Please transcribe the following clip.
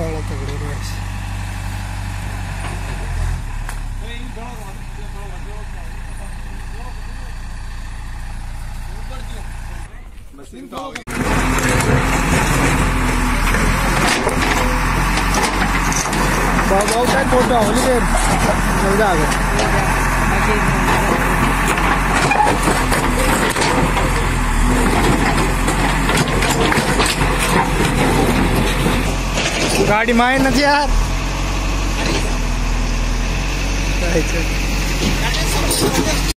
rola, tá bro, guys. Machine तो होगी बहुत छोटा होली देर समझा गया गाडी माहीत नच यार।